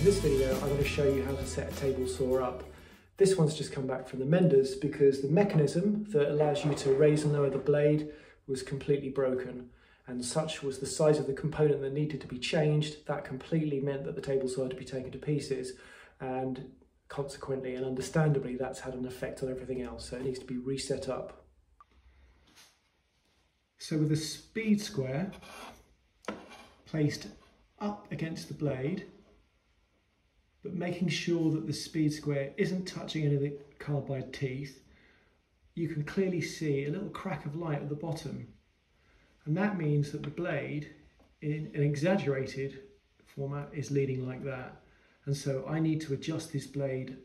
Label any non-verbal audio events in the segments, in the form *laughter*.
In this video, I'm going to show you how to set a table saw up. This one's just come back from the menders because the mechanism that allows you to raise and lower the blade was completely broken and such was the size of the component that needed to be changed. That completely meant that the table saw had to be taken to pieces and consequently and understandably that's had an effect on everything else so it needs to be reset up. So with a speed square placed up against the blade but making sure that the speed square isn't touching any of the carbide teeth you can clearly see a little crack of light at the bottom and that means that the blade in an exaggerated format is leading like that and so I need to adjust this blade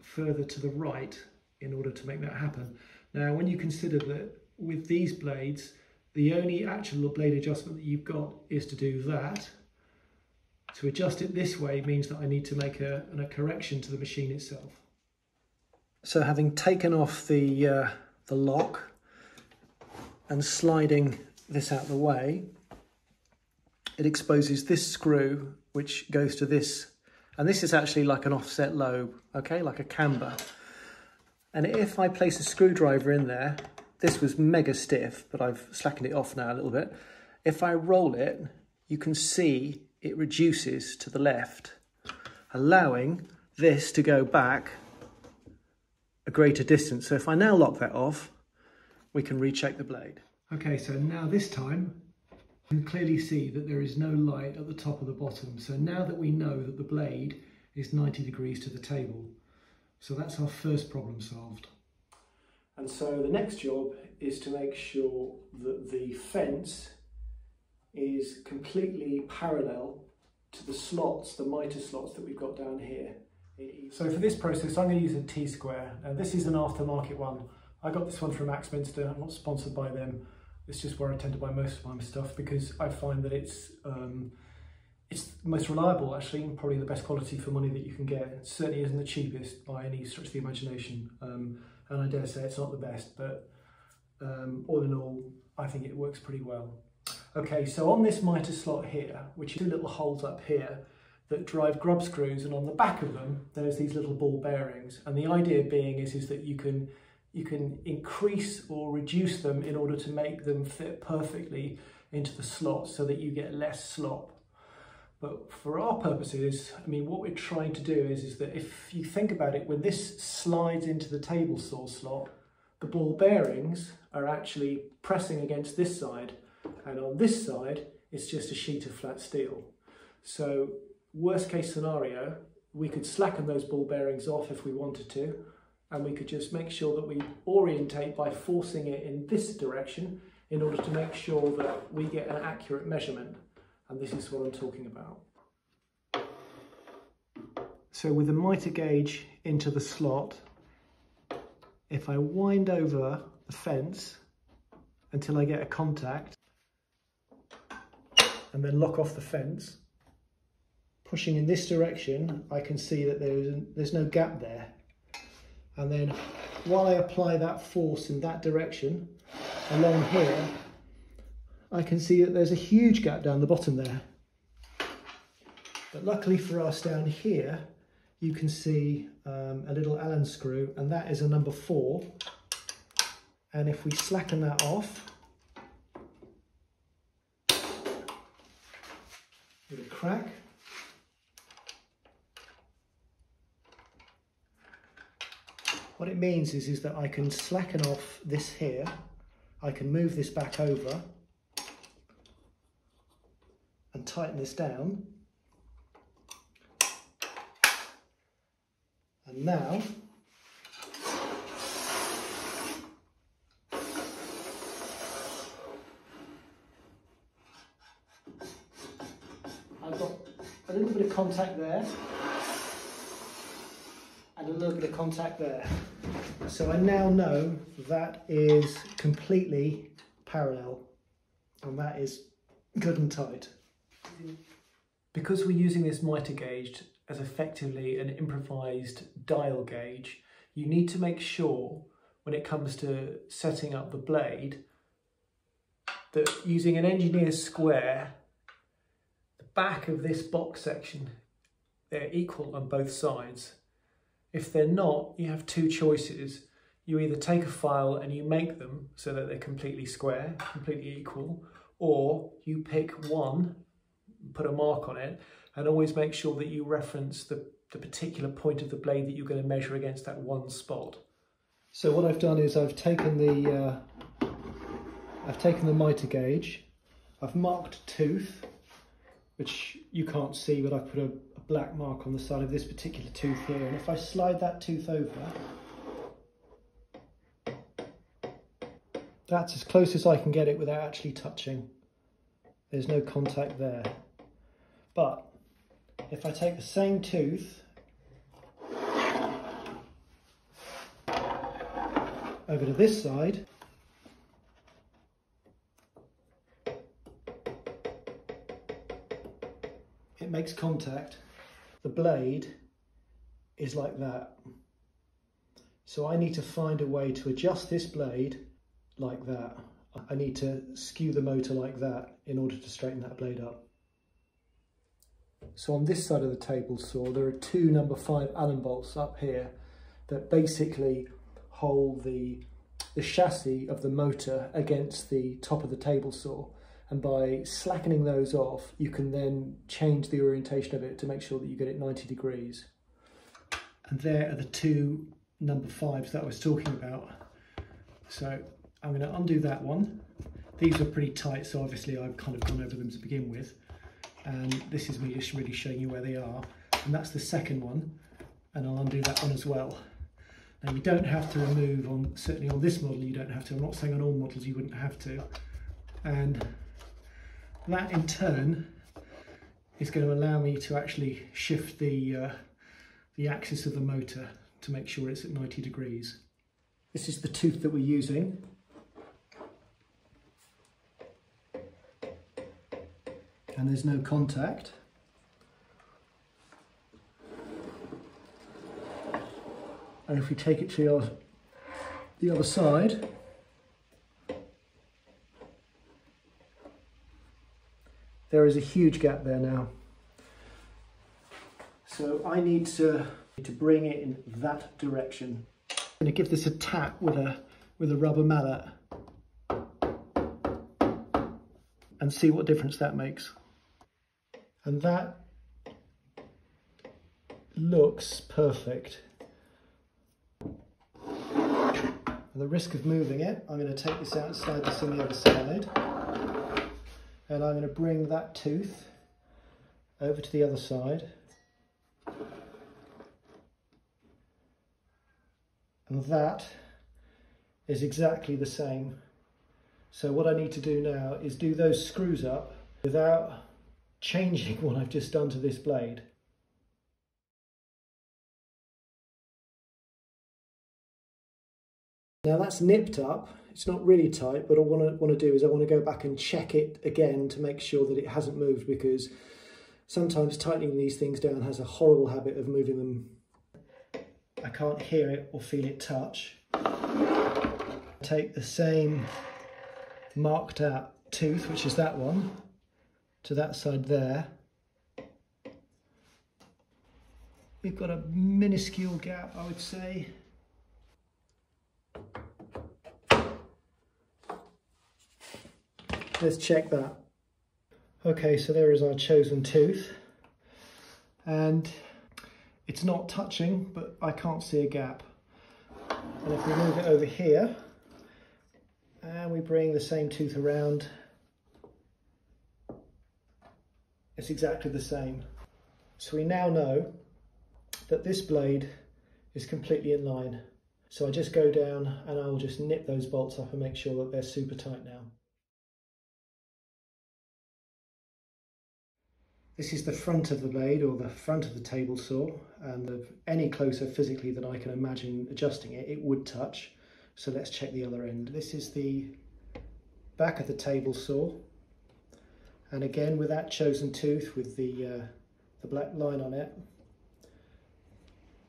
further to the right in order to make that happen. Now, when you consider that with these blades, the only actual blade adjustment that you've got is to do that. To adjust it this way means that I need to make a, a correction to the machine itself. So having taken off the, uh, the lock and sliding this out of the way, it exposes this screw which goes to this and this is actually like an offset lobe, okay, like a camber. And if I place a screwdriver in there, this was mega stiff, but I've slackened it off now a little bit. If I roll it, you can see it reduces to the left, allowing this to go back a greater distance. So if I now lock that off, we can recheck the blade. Okay, so now this time you can clearly see that there is no light at the top of the bottom. So now that we know that the blade is 90 degrees to the table, so that's our first problem solved. And so the next job is to make sure that the fence is completely parallel to the slots, the mitre slots that we've got down here. So for this process, I'm going to use a T-square. Now this is an aftermarket one. I got this one from Axminster, I'm not sponsored by them. It's just where I tend to buy most of my stuff because I find that it's um, it's most reliable actually and probably the best quality for money that you can get. It certainly isn't the cheapest by any stretch of the imagination um, and I dare say it's not the best but um, all in all I think it works pretty well. Okay so on this mitre slot here which is two little holes up here that drive grub screws and on the back of them there's these little ball bearings and the idea being is, is that you can you can increase or reduce them in order to make them fit perfectly into the slot so that you get less slop. But for our purposes, I mean, what we're trying to do is, is that if you think about it, when this slides into the table saw slot, the ball bearings are actually pressing against this side, and on this side, it's just a sheet of flat steel. So worst case scenario, we could slacken those ball bearings off if we wanted to, and we could just make sure that we orientate by forcing it in this direction in order to make sure that we get an accurate measurement. And this is what I'm talking about. So with the mitre gauge into the slot, if I wind over the fence until I get a contact and then lock off the fence, pushing in this direction, I can see that there's, there's no gap there. And then while I apply that force in that direction along here I can see that there's a huge gap down the bottom there. But luckily for us down here you can see um, a little Allen screw and that is a number four. And if we slacken that off with a crack What it means is, is that I can slacken off this here, I can move this back over and tighten this down. And now I've got a little bit of contact there and a little bit of contact there. So I now know that is completely parallel and that is good and tight. Because we're using this mitre gauge as effectively an improvised dial gauge, you need to make sure when it comes to setting up the blade that using an engineer's square, back of this box section they're equal on both sides. If they're not, you have two choices. You either take a file and you make them so that they're completely square, completely equal, or you pick one, put a mark on it, and always make sure that you reference the, the particular point of the blade that you're going to measure against that one spot. So what I've done is I've taken the uh, I've taken the mitre gauge, I've marked tooth, which you can't see, but I've put a, a black mark on the side of this particular tooth here. And if I slide that tooth over, that's as close as I can get it without actually touching. There's no contact there. But if I take the same tooth over to this side, makes contact. The blade is like that. So I need to find a way to adjust this blade like that. I need to skew the motor like that in order to straighten that blade up. So on this side of the table saw, there are two number five Allen bolts up here that basically hold the, the chassis of the motor against the top of the table saw. And by slackening those off, you can then change the orientation of it to make sure that you get it 90 degrees. And there are the two number fives that I was talking about. So I'm going to undo that one. These are pretty tight, so obviously I've kind of gone over them to begin with. And this is me just really showing you where they are. And that's the second one, and I'll undo that one as well. Now you don't have to remove on, certainly on this model you don't have to, I'm not saying on all models you wouldn't have to. And that in turn is going to allow me to actually shift the, uh, the axis of the motor to make sure it's at 90 degrees. This is the tooth that we're using. and there's no contact. And if we take it to the other side, there is a huge gap there now. So I need to, to bring it in that direction. I'm going to give this a tap with a, with a rubber mallet and see what difference that makes. And that looks perfect. At the risk of moving it, I'm going to take this out and slide this on the other side. And I'm going to bring that tooth over to the other side. And that is exactly the same. So what I need to do now is do those screws up without changing *laughs* what I've just done to this blade. Now that's nipped up, it's not really tight, but I want to want to do is I want to go back and check it again to make sure that it hasn't moved because sometimes tightening these things down has a horrible habit of moving them. I can't hear it or feel it touch. Take the same marked out tooth, which is that one, to that side there. We've got a minuscule gap, I would say. Let's check that. Okay, so there is our chosen tooth. And it's not touching, but I can't see a gap. And if we move it over here, and we bring the same tooth around it's exactly the same. So we now know that this blade is completely in line. So I just go down and I'll just nip those bolts up and make sure that they're super tight now. This is the front of the blade or the front of the table saw and any closer physically than I can imagine adjusting it, it would touch. So let's check the other end. This is the back of the table saw and again with that chosen tooth with the, uh, the black line on it,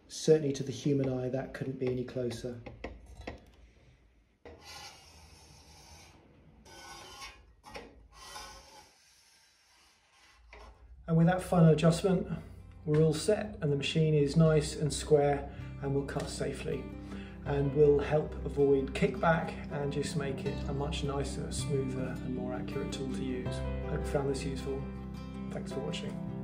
certainly to the human eye that couldn't be any closer. And with that final adjustment, we're all set and the machine is nice and square and will cut safely and will help avoid kickback and just make it a much nicer, smoother and more accurate tool to use. I Hope you found this useful. Thanks for watching.